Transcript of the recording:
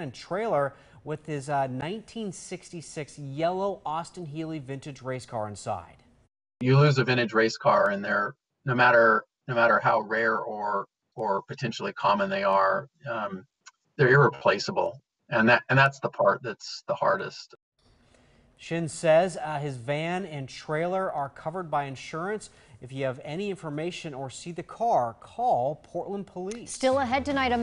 and trailer with his uh, 1966 yellow Austin Healey vintage race car inside. You lose a vintage race car, and they're no matter no matter how rare or or potentially common they are, um, they're irreplaceable, and that and that's the part that's the hardest. Shin says uh, his van and trailer are covered by insurance. If you have any information or see the car, call Portland Police. Still ahead tonight, a